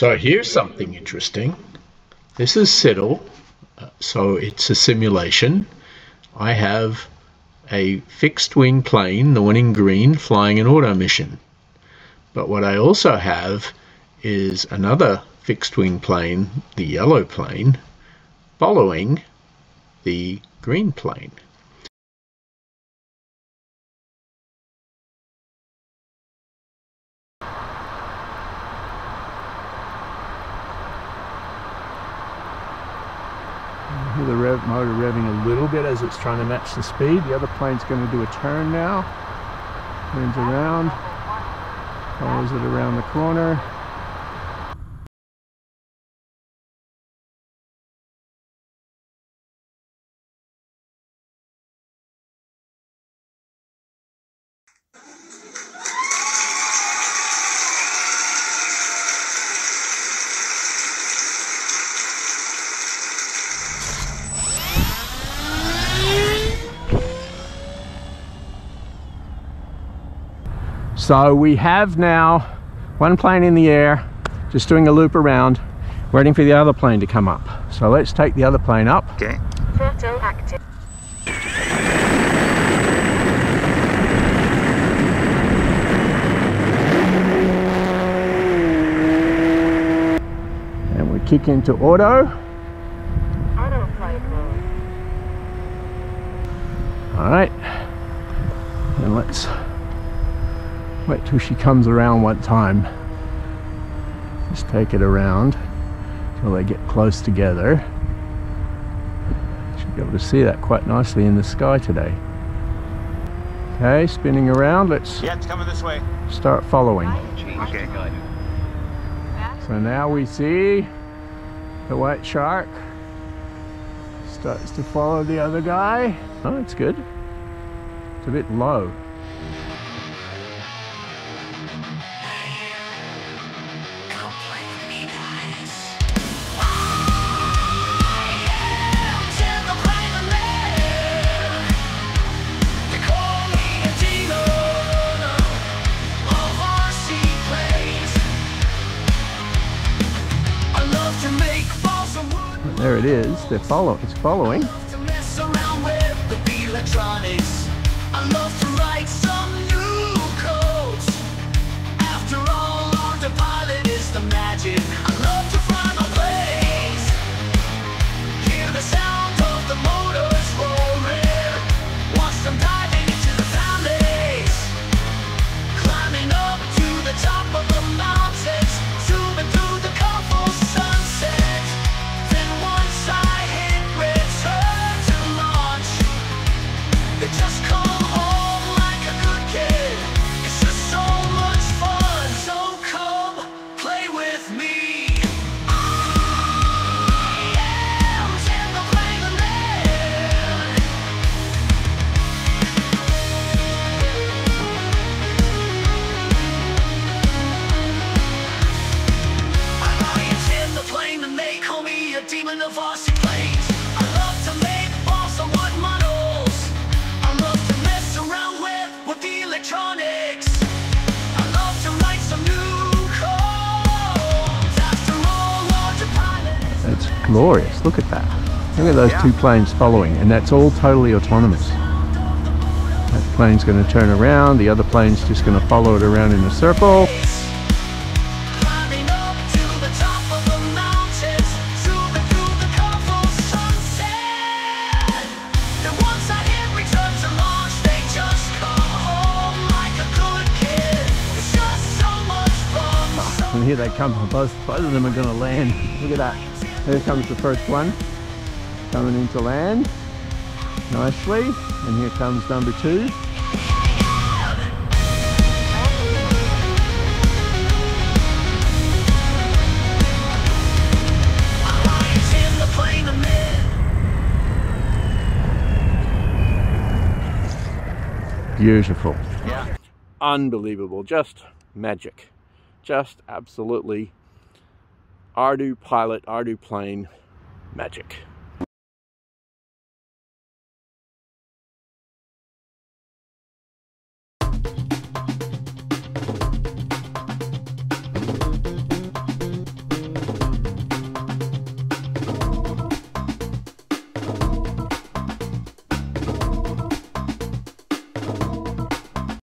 So here's something interesting. This is SITL, uh, so it's a simulation. I have a fixed wing plane, the one in green, flying an auto mission. But what I also have is another fixed wing plane, the yellow plane, following the green plane. Hear the rev motor revving a little bit as it's trying to match the speed. The other plane's going to do a turn now. Turns around, follows it around the corner. So we have now one plane in the air, just doing a loop around, waiting for the other plane to come up. So let's take the other plane up. Okay. Photo active. And we kick into auto. Mode. All right. And let's wait till she comes around one time. Just take it around till they get close together. Should be able to see that quite nicely in the sky today. Okay, spinning around. Let's Yeah, it's coming this way. start following. Okay. So now we see the white shark starts to follow the other guy. Oh, it's good. It's a bit low. There it is. They're follow. It's following. A demon of Aussie plains. I love to make balsa wood models. I love to mess around with, with the electronics. I love to write some new codes. After all, autopilot is It's glorious. Look at that. Look at those two planes following, and that's all totally autonomous. That plane's going to turn around. The other plane's just going to follow it around in a circle. And here they come. Both both of them are going to land. Look at that. Here comes the first one coming into land nicely, and here comes number two. Lions in the plane of men. Beautiful. Yeah. Unbelievable. Just magic. Just absolutely ArduPilot, Ardu plane magic.